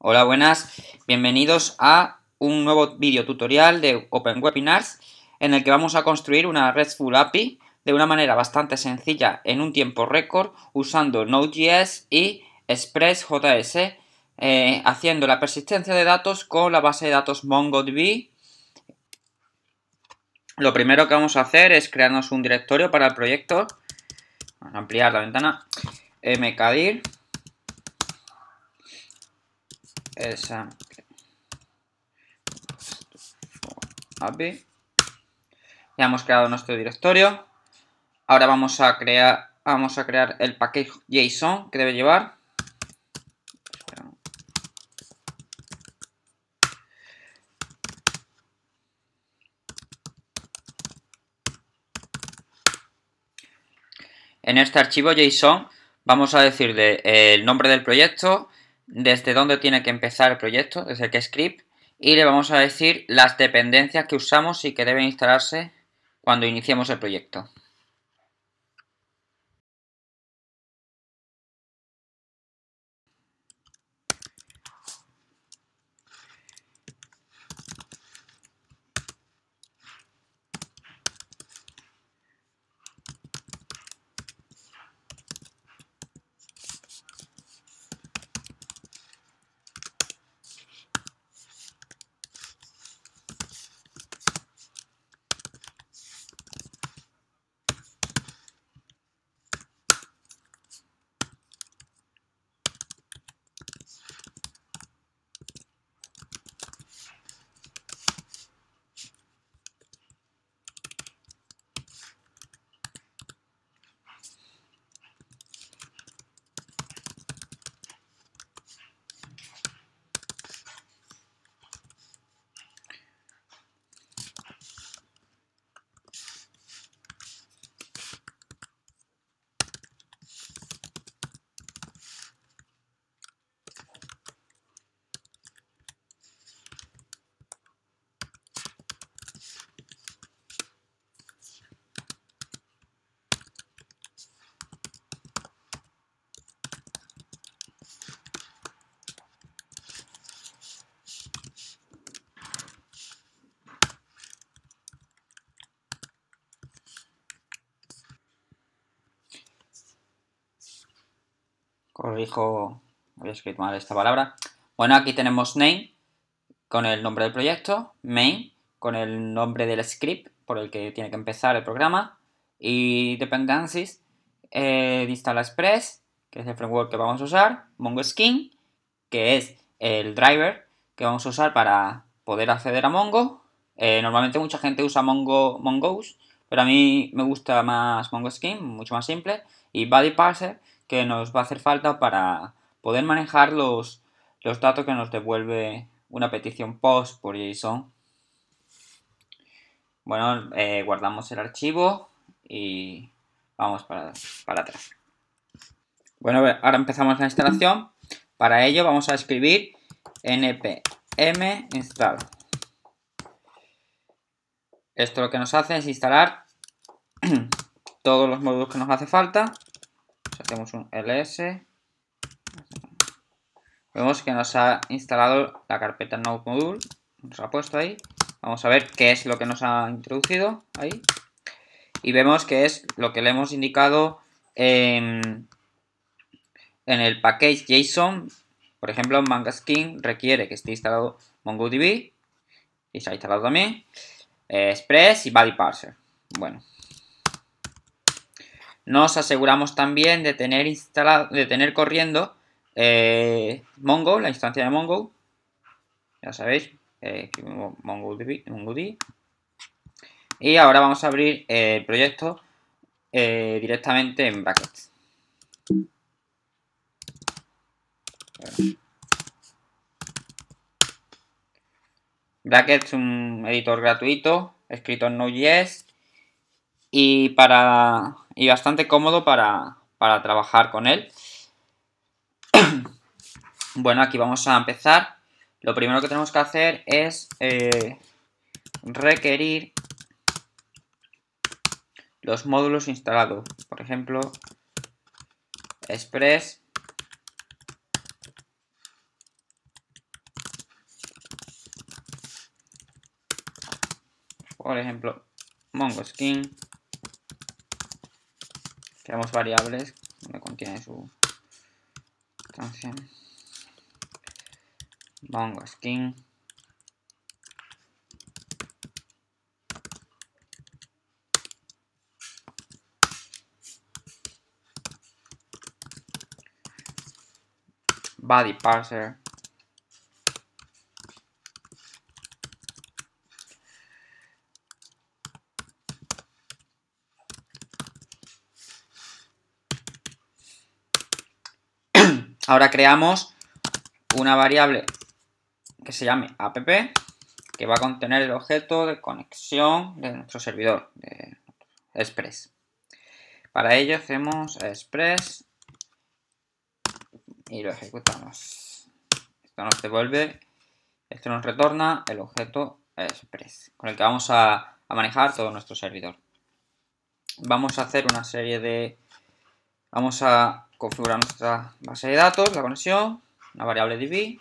Hola, buenas. Bienvenidos a un nuevo video tutorial de Open Webinars en el que vamos a construir una RESTful API de una manera bastante sencilla en un tiempo récord usando Node.js y ExpressJS eh, haciendo la persistencia de datos con la base de datos MongoDB. Lo primero que vamos a hacer es crearnos un directorio para el proyecto. Vamos a ampliar la ventana. mkdir esa API. Ya hemos creado nuestro directorio. Ahora vamos a crear, vamos a crear el paquete JSON que debe llevar. En este archivo JSON vamos a decirle el nombre del proyecto, desde dónde tiene que empezar el proyecto, desde qué script, y le vamos a decir las dependencias que usamos y que deben instalarse cuando iniciemos el proyecto. Corrijo, había escrito mal esta palabra. Bueno, aquí tenemos name con el nombre del proyecto, main con el nombre del script por el que tiene que empezar el programa y dependencies eh, Express, que es el framework que vamos a usar, MongoSkin, que es el driver que vamos a usar para poder acceder a Mongo. Eh, normalmente mucha gente usa Mongo, Mongoose, pero a mí me gusta más MongoSkin, mucho más simple, y Body Parser, que nos va a hacer falta para poder manejar los, los datos que nos devuelve una petición POST por JSON. Bueno, eh, guardamos el archivo y vamos para, para atrás. Bueno, ahora empezamos la instalación. Para ello vamos a escribir npm install. Esto lo que nos hace es instalar todos los módulos que nos hace falta hacemos un ls, vemos que nos ha instalado la carpeta node module, nos ha puesto ahí. Vamos a ver qué es lo que nos ha introducido ahí. Y vemos que es lo que le hemos indicado en, el package JSON. Por ejemplo, MangaSkin requiere que esté instalado MongoDB. Y se ha instalado también. Eh, Express y Body Parser. Bueno, nos aseguramos también de tener instalado, de tener corriendo eh, Mongo, la instancia de Mongo. Ya sabéis, eh, MongoDB, Y ahora vamos a abrir el proyecto eh, directamente en brackets. Brackets es un editor gratuito escrito en Node.js y para y bastante cómodo para, para trabajar con él. bueno, aquí vamos a empezar. Lo primero que tenemos que hacer es eh, requerir los módulos instalados. Por ejemplo, Express. Por ejemplo, MongoSkin. Creamos variables donde contiene su instancia. MongoSkin. body parser Ahora creamos una variable que se llame app que va a contener el objeto de conexión de nuestro servidor, de Express. Para ello hacemos express y lo ejecutamos. Esto nos devuelve, esto nos retorna el objeto express, con el que vamos a, manejar todo nuestro servidor. Vamos a hacer una serie de... Vamos a configurar nuestra base de datos, la conexión, una variable db,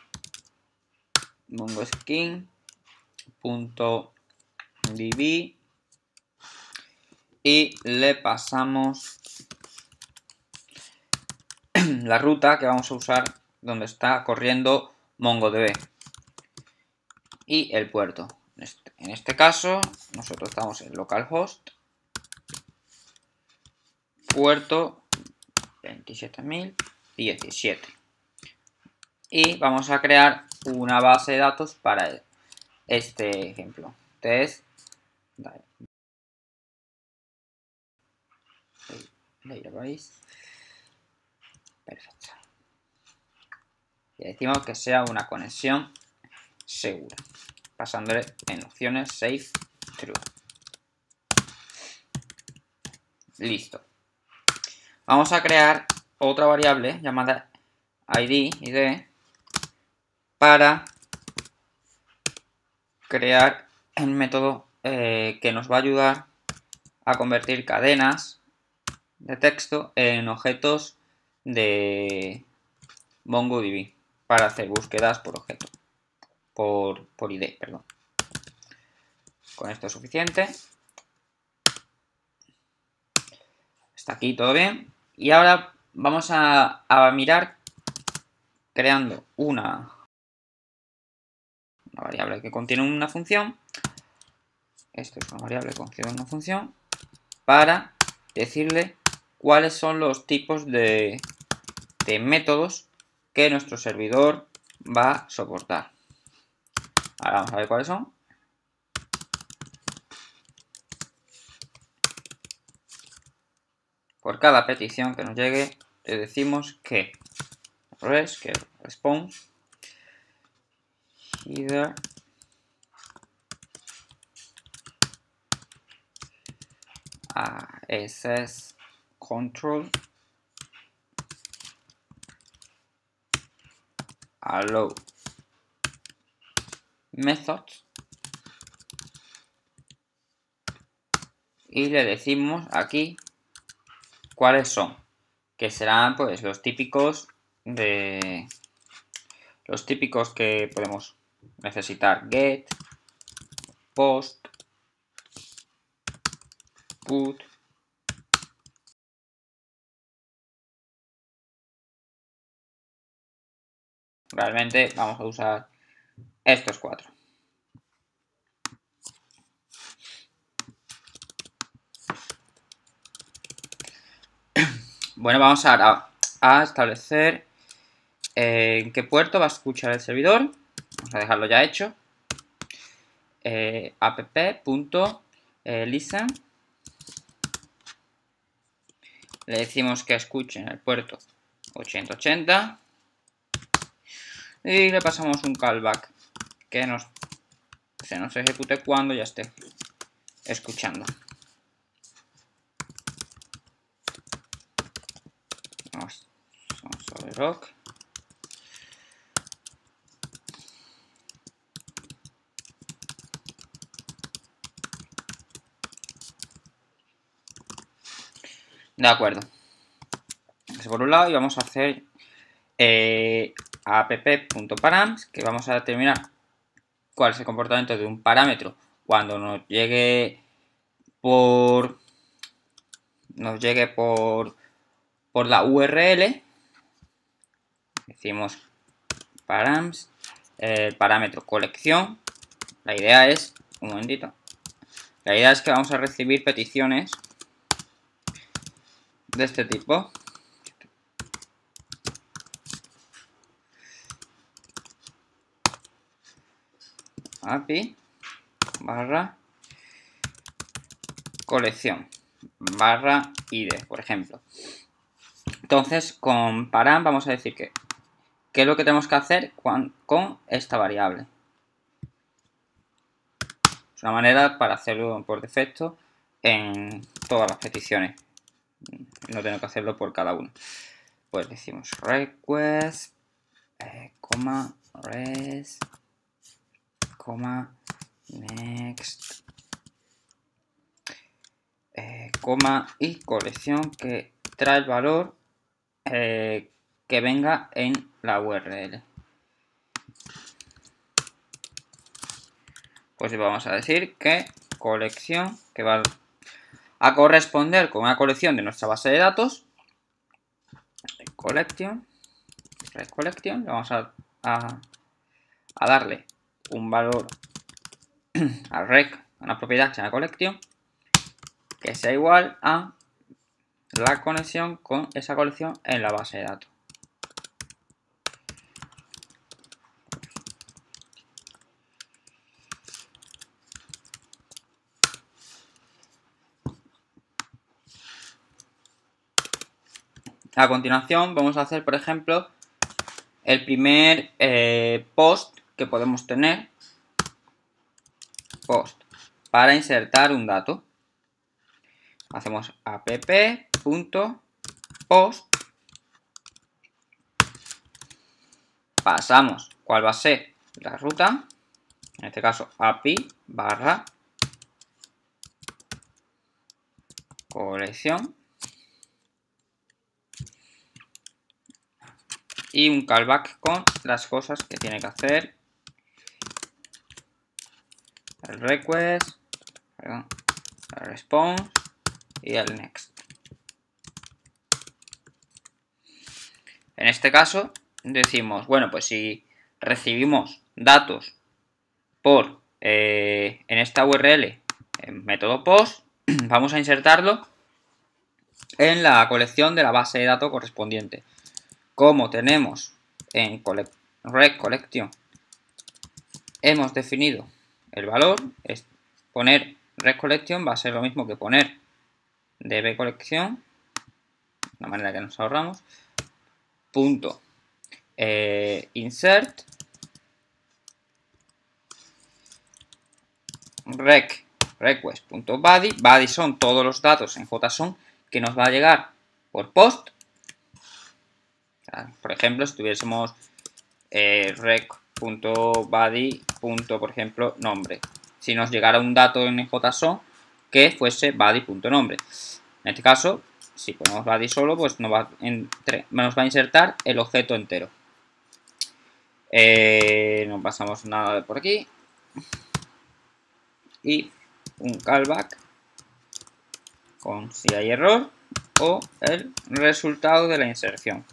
mongoskin.db y le pasamos la ruta que vamos a usar donde está corriendo MongoDB y el puerto. En este, este caso, nosotros estamos en localhost, puerto 27017 y vamos a crear una base de datos para este ejemplo. Test Perfecto. Y decimos que sea una conexión segura, pasándole en opciones Safe True. Listo. Vamos a crear otra variable llamada ID, para crear el método eh, que nos va a ayudar a convertir cadenas de texto en objetos de MongoDB para hacer búsquedas por objeto, por, por ID, perdón. Con esto es suficiente. Está aquí todo bien. Y ahora vamos a, mirar creando una, variable que contiene una función. Esto es una variable que contiene una función para decirle cuáles son los tipos de métodos que nuestro servidor va a soportar. Ahora vamos a ver cuáles son. Por cada petición que nos llegue, le decimos que. Res, que response, header, ss control. Allow. Methods y le decimos aquí cuáles son que serán pues los típicos de los típicos que podemos necesitar get post put Realmente vamos a usar estos cuatro. Bueno, vamos a, a establecer eh, en qué puerto va a escuchar el servidor. Vamos a dejarlo ya hecho. Eh, app.listen. Eh, Le decimos que escuche en el puerto 880 y le pasamos un callback que se nos ejecute cuando ya esté escuchando. Vamos, a ver De acuerdo. Eso por un lado y vamos a hacer eh, app.params, que vamos a determinar cuál es el comportamiento de un parámetro cuando nos llegue por nos llegue por por la URL decimos params el parámetro colección la idea es un momentito la idea es que vamos a recibir peticiones de este tipo API barra colección barra ID, por ejemplo. Entonces, con param vamos a decir que qué es lo que tenemos que hacer con, esta variable. Es una manera para hacerlo por defecto en todas las peticiones. No tengo que hacerlo por cada uno. Pues decimos request, eh, coma, res, coma, next, eh, coma y colección que trae el valor eh, que venga en la URL. Pues vamos a decir que colección que va a corresponder con una colección de nuestra base de datos. Collection. Collection. Vamos a, darle un valor al rec, una propiedad que se llama collection, que sea igual a la conexión con esa colección en la base de datos. A continuación vamos a hacer, por ejemplo, el primer eh, post que podemos tener post para insertar un dato. Hacemos app.post. Pasamos cuál va a ser la ruta. En este caso API barra colección. Y un callback con las cosas que tiene que hacer el request, el response y el next. En este caso decimos, bueno, pues si recibimos datos por eh, en esta URL en método post, vamos a insertarlo en la colección de la base de datos correspondiente. Como tenemos en collect, collection hemos definido el valor, es poner recollection va a ser lo mismo que poner db colección, la manera que nos ahorramos, punto eh, insert rec request.body, body son todos los datos en JSON que nos va a llegar por post. Por ejemplo, si tuviésemos eh, rec punto body punto por ejemplo nombre. Si nos llegara un dato en JSON que fuese body.nombre en este caso si ponemos body solo pues nos va, nos va a insertar el objeto entero. Eh, no pasamos nada por aquí. Y un callback con si hay error o el resultado de la inserción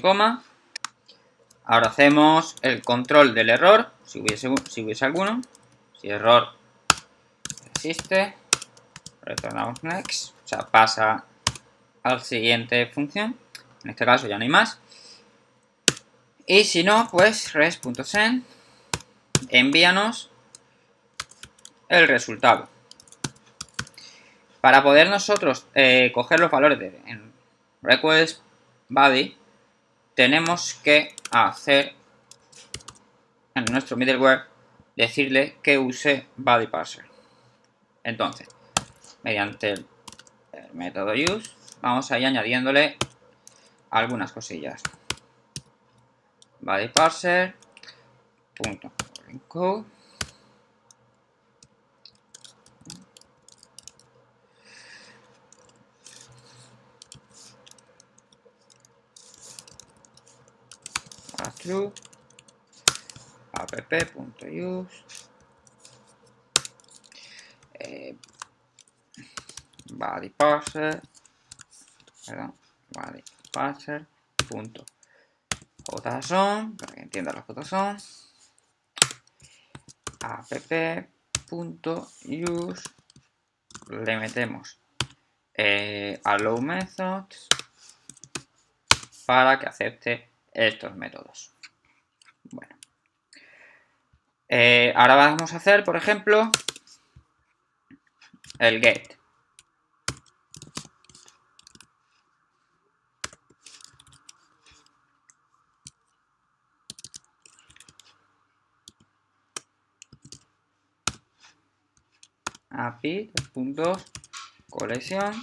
coma. Ahora hacemos el control del error, si hubiese, si hubiese alguno. Si error existe, retornamos next, o sea, pasa a la siguiente función. En este caso ya no hay más. Y si no, pues res.send envíanos el resultado. Para poder nosotros eh, coger los valores de en request body, tenemos que hacer en nuestro middleware decirle que use body parser. Entonces, mediante el, método use, vamos a ir añadiéndole algunas cosillas. Body parser punto code app.use eh, body parser. Perdón body parser punto. JSON para que entienda los JSON app.use le metemos eh, allow methods para que acepte estos métodos. Bueno. Eh, ahora vamos a hacer, por ejemplo, el get. API, puntos, colección,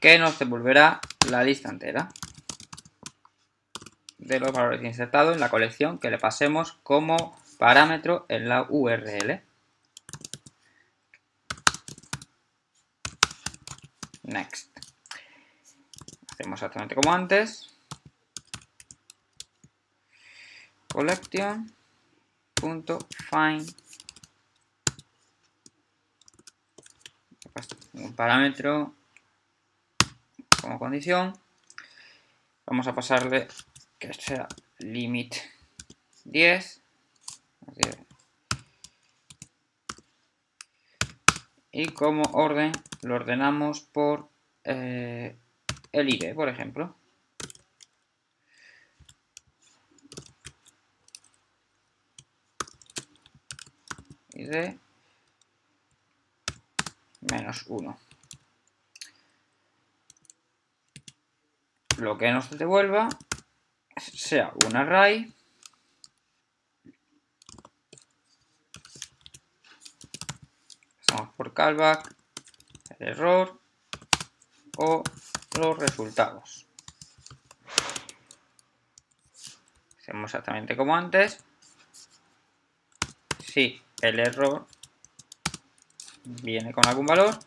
que nos devolverá la lista entera de los valores insertados en la colección que le pasemos como parámetro en la URL. Next. Hacemos exactamente como antes. Collection.find un parámetro como condición. Vamos a pasarle que sea limit 10. Y como orden lo ordenamos por eh, el ID, por ejemplo. ID menos 1. Lo que nos devuelva sea un array. Pasamos por callback el error o los resultados. Hacemos exactamente como antes. Si el error viene con algún valor,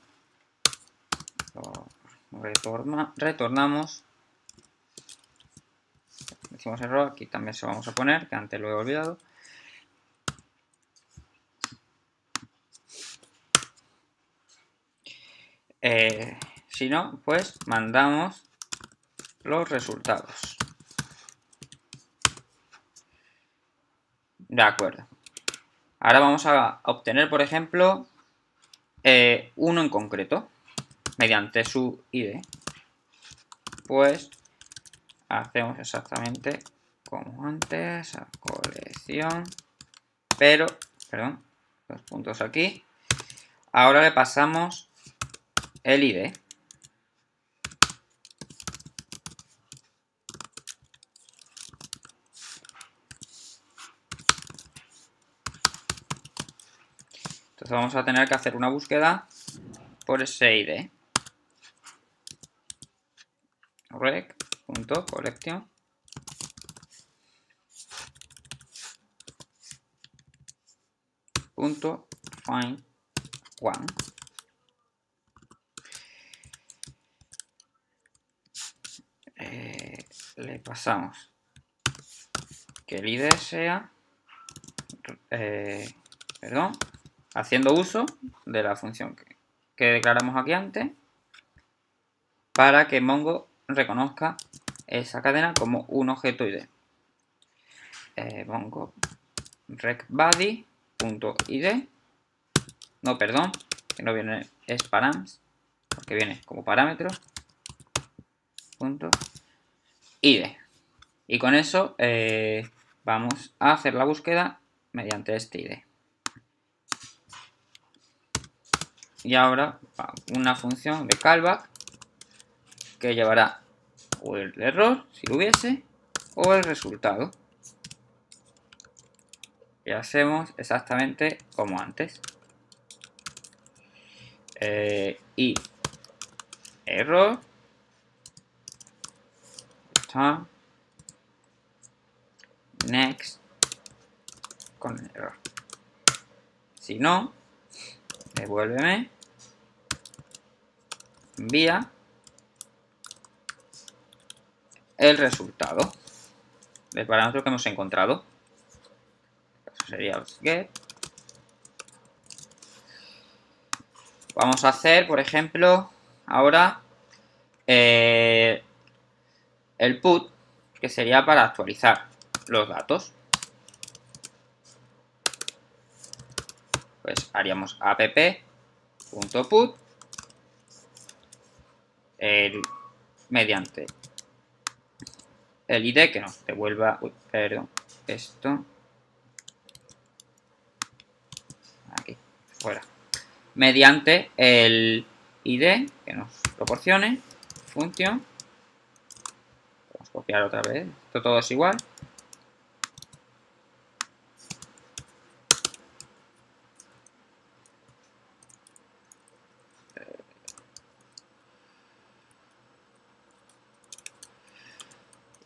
lo retornamos. Decimos error, aquí también se vamos a poner, que antes lo he olvidado. Eh, si no, pues mandamos los resultados. De acuerdo. Ahora vamos a obtener, por ejemplo, eh, uno en concreto, mediante su ID, pues hacemos exactamente como antes, colección, pero, perdón, los puntos aquí. Ahora le pasamos el ID. vamos a tener que hacer una búsqueda por ese ID. rec.collection punto find one. Eh, le pasamos. Que el ID sea eh, perdón haciendo uso de la función que, declaramos aquí antes para que Mongo reconozca esa cadena como un objeto ID. Eh, Mongo recBody.id no, perdón, que no viene es params porque viene como parámetro punto ID. Y con eso eh, vamos a hacer la búsqueda mediante este ID. y ahora una función de callback que llevará o el error, si hubiese, o el resultado. Y hacemos exactamente como antes. Eh, y error next con el error. Si no, devuélveme envía el resultado del parámetro que hemos encontrado. sería get. Vamos a hacer, por ejemplo, ahora eh, el put, que sería para actualizar los datos. Pues haríamos app.put mediante el ID que nos devuelva, uy, perdón, esto, aquí, fuera, mediante el ID que nos proporcione, función, vamos a copiar otra vez, esto todo es igual,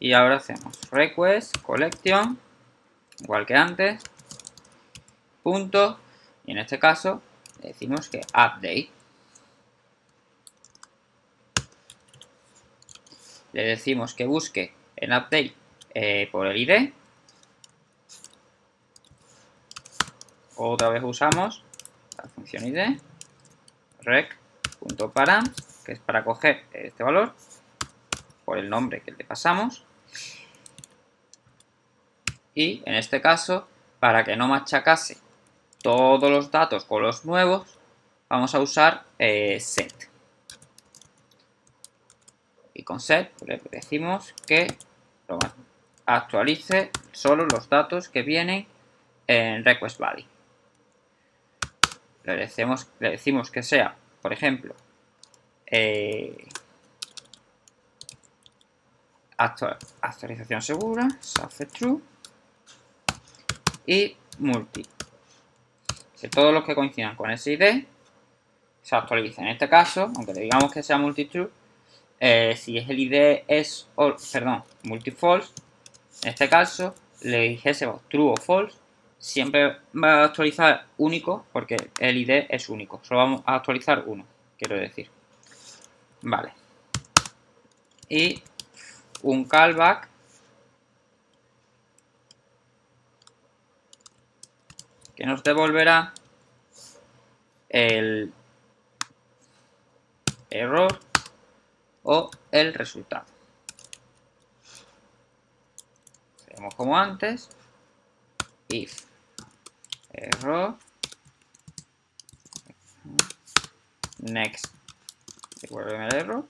Y ahora hacemos request, collection, igual que antes, punto, y en este caso decimos que update. Le decimos que busque en update eh, por el ID. Otra vez usamos la función ID, rec.param, que es para coger este valor por el nombre que le pasamos y en este caso, para que no machacase todos los datos con los nuevos, vamos a usar eh, set. Y con set pues, decimos que actualice solo los datos que vienen en request body. Le decimos, le decimos que sea, por ejemplo, eh, actualización segura, safe true y multi. Que todos los que coincidan con ese ID se actualicen. En este caso, aunque le digamos que sea multi-true, eh, si es el ID es, perdón, multi-false, en este caso le dijésemos true o false, siempre va a actualizar único porque el ID es único. Solo vamos a actualizar uno, quiero decir. Vale. Y un callback que nos devolverá el error o el resultado. Hacemos como antes, if. Error. Next. Devuelve el error.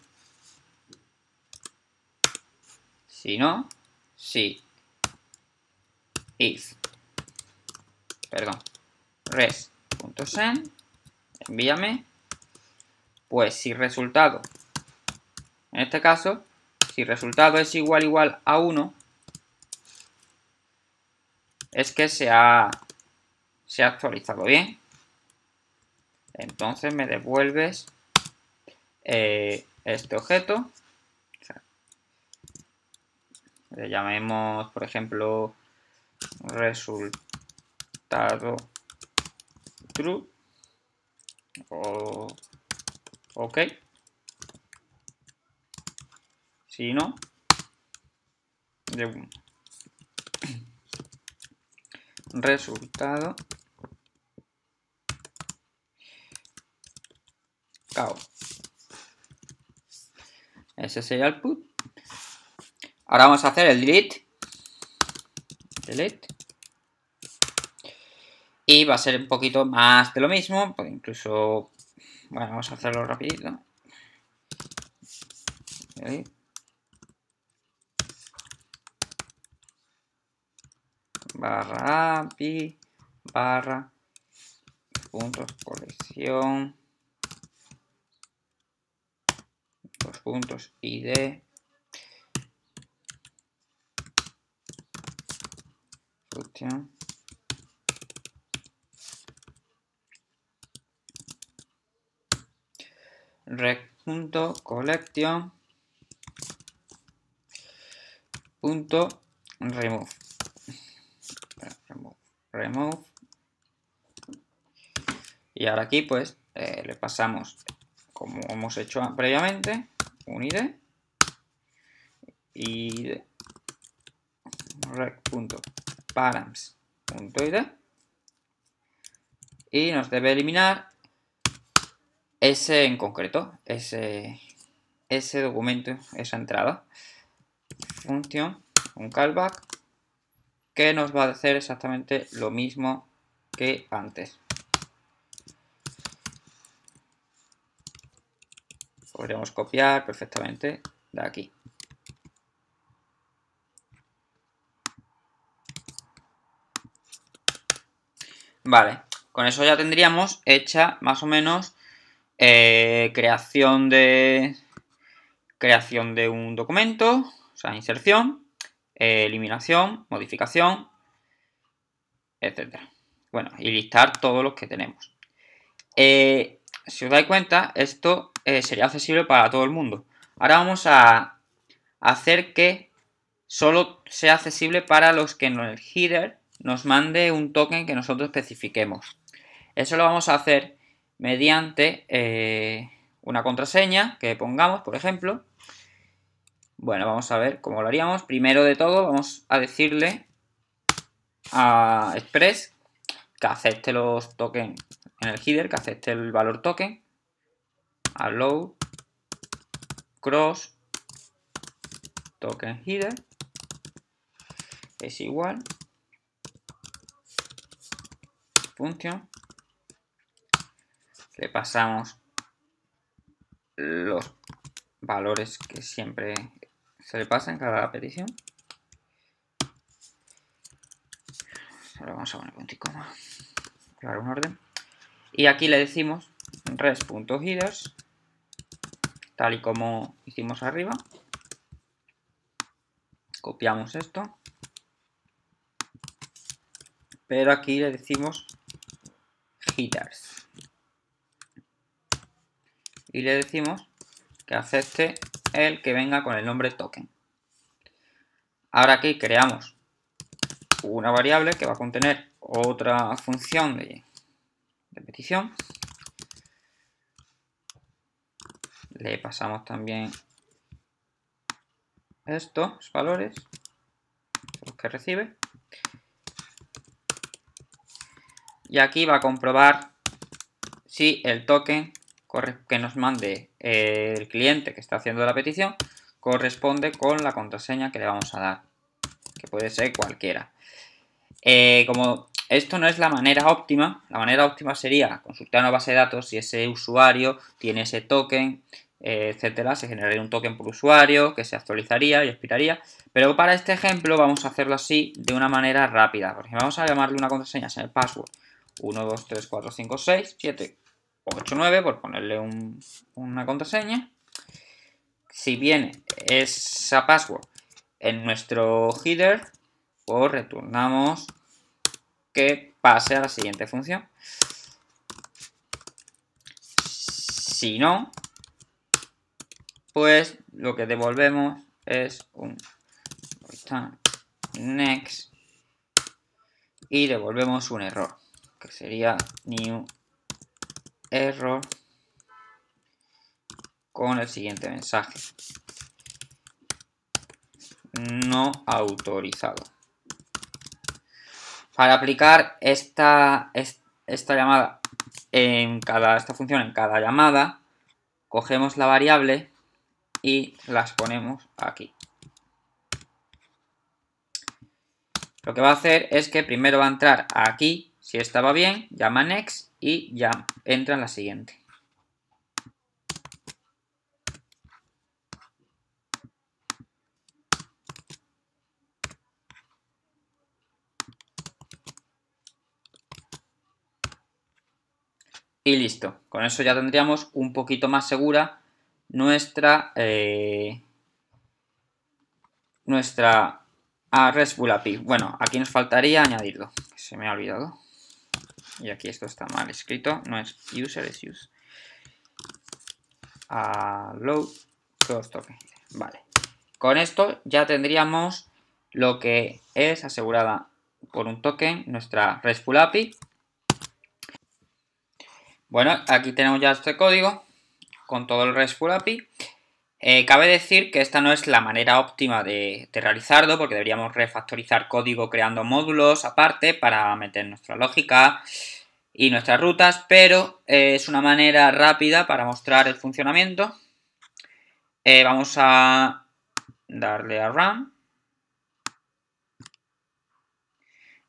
Si no si. If perdón, res.send, envíame, pues si resultado, en este caso, si resultado es igual igual a 1, es que se ha, se ha actualizado bien. Entonces me devuelves eh, este objeto. le llamemos, por ejemplo, resultado true o ok. Si no de un resultado. Cao. Ese sería el put. Ahora vamos a hacer el delete. Delete va a ser un poquito más de lo mismo, pues incluso, bueno, vamos a hacerlo rapidito. Barra API, barra, puntos, colección, dos puntos, ID, función. rec.collection punto remove. Remove y ahora aquí pues eh, le pasamos como hemos hecho previamente un id id rec.params.id y nos debe eliminar ese en concreto, ese, ese documento, esa entrada. Función, un callback, que nos va a hacer exactamente lo mismo que antes. Podríamos copiar perfectamente de aquí. Vale, con eso ya tendríamos hecha más o menos eh, creación de creación de un documento, o sea, inserción, eh, eliminación, modificación, etcétera. Bueno, y listar todos los que tenemos. Eh, si os dais cuenta, esto sería accesible para todo el mundo. Ahora vamos a hacer que solo sea accesible para los que en el header nos mande un token que nosotros especifiquemos. Eso lo vamos a hacer mediante eh, una contraseña que pongamos, por ejemplo. Bueno, vamos a ver cómo lo haríamos. Primero de todo vamos a decirle a Express que acepte los tokens en el header, que acepte el valor token. Allow cross token header es igual función le pasamos los valores que siempre se le pasa en cada petición. Ahora vamos a poner punto y coma. Claro, un orden. Y aquí le decimos res.headers, tal y como hicimos arriba. Copiamos esto. Pero aquí le decimos headers y le decimos que acepte el que venga con el nombre token. Ahora aquí creamos una variable que va a contener otra función de, petición. Le pasamos también estos valores, los que recibe. Y aquí va a comprobar si el token que nos mande eh, el cliente que está haciendo la petición corresponde con la contraseña que le vamos a dar, que puede ser cualquiera. Eh, como esto no es la manera óptima, la manera óptima sería consultar una base de datos si ese usuario tiene ese token, eh, etcétera, se generaría un token por usuario que se actualizaría y expiraría. Pero para este ejemplo vamos a hacerlo así de una manera rápida, porque vamos a llamarle una contraseña en el password 1, 2, 3, 4, 5, 6, 7, 89 por ponerle una contraseña. Si viene esa password en nuestro header, pues retornamos que pase a la siguiente función. Si no, pues lo que devolvemos es un next y devolvemos un error, que sería new error con el siguiente mensaje. No autorizado. Para aplicar esta, esta llamada en cada, esta función en cada llamada, cogemos la variable y las ponemos aquí. Lo que va a hacer es que primero va a entrar aquí, si estaba bien, llama next y ya entra en la siguiente. Y listo. Con eso ya tendríamos un poquito más segura nuestra eh, nuestra RESTful API. Bueno, aquí nos faltaría añadirlo, se me ha olvidado. Y aquí esto está mal escrito, no es user, es use. A load cross token. Vale. Con esto ya tendríamos lo que es asegurada por un token nuestra RESTful API. Bueno, aquí tenemos ya este código con todo el RESTful API. Eh, cabe decir que esta no es la manera óptima de, realizarlo porque deberíamos refactorizar código creando módulos aparte para meter nuestra lógica y nuestras rutas, pero eh, es una manera rápida para mostrar el funcionamiento. Eh, vamos a darle a Run.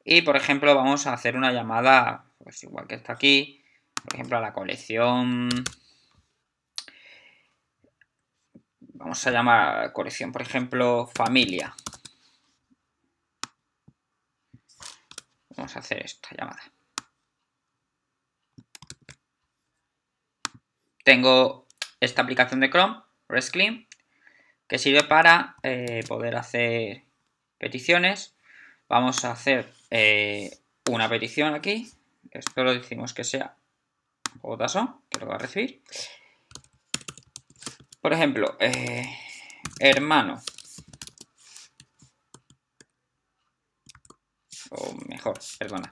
Y, por ejemplo, vamos a hacer una llamada, pues igual que está aquí, por ejemplo, a la colección... Vamos a llamar colección, por ejemplo, familia. Vamos a hacer esta llamada. Tengo esta aplicación de Chrome, ResClean, que sirve para eh, poder hacer peticiones. Vamos a hacer eh, una petición aquí. Esto lo decimos que sea Otason, que lo va a recibir. Por ejemplo, eh, hermano. O mejor, perdona.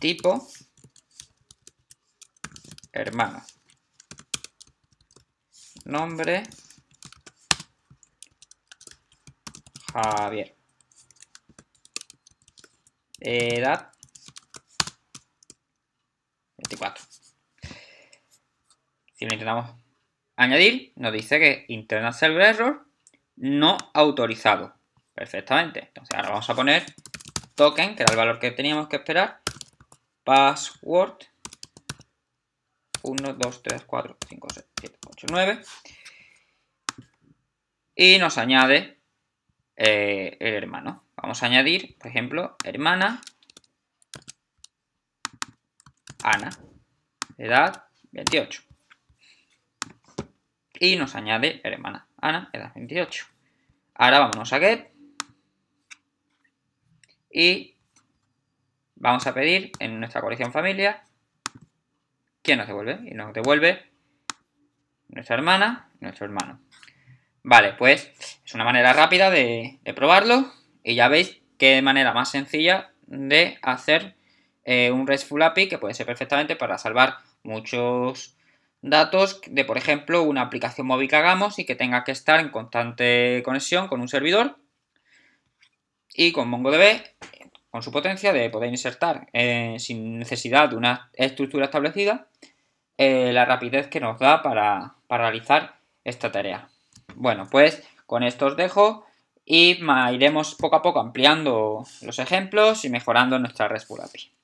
Tipo hermano. Nombre. Javier. Edad. 24. Si lo intentamos añadir, nos dice que Internet Server Error no autorizado. Perfectamente. Entonces ahora vamos a poner token, que era el valor que teníamos que esperar. Password 1, 2, 3, 4, 5, 6, 7, 8, 9. Y nos añade eh, el hermano. Vamos a añadir, por ejemplo, hermana Ana. Edad 28. Y nos añade hermana Ana, edad 28. Ahora vámonos a get. Y vamos a pedir en nuestra colección familia ¿Quién nos devuelve? Y nos devuelve nuestra hermana nuestro hermano. Vale, pues es una manera rápida de, probarlo y ya veis qué manera más sencilla de hacer eh, un RESTful API que puede ser perfectamente para salvar muchos datos de, por ejemplo, una aplicación móvil que hagamos y que tenga que estar en constante conexión con un servidor y con MongoDB con su potencia de poder insertar eh, sin necesidad de una estructura establecida eh, la rapidez que nos da para, para realizar esta tarea. Bueno, pues con esto os dejo y iremos poco a poco ampliando los ejemplos y mejorando nuestra RESTful API.